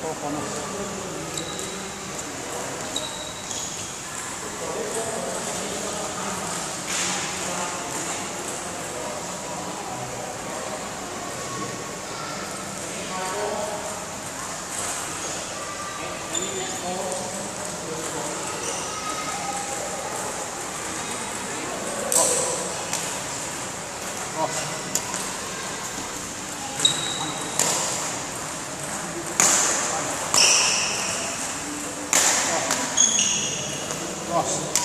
そうか な。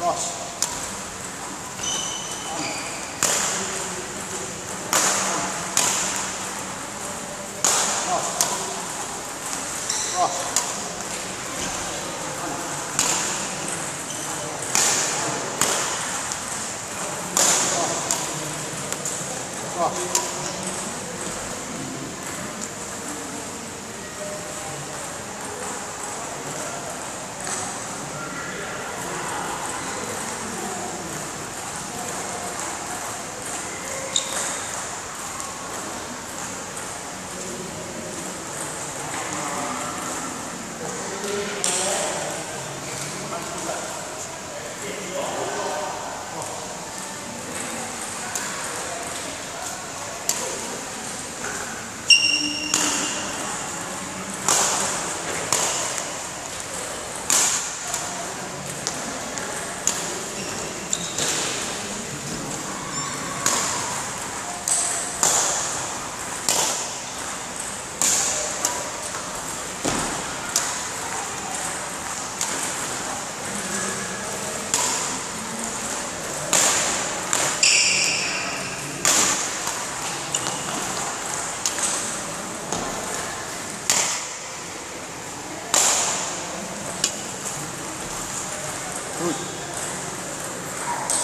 Cross. Cross. あ Good.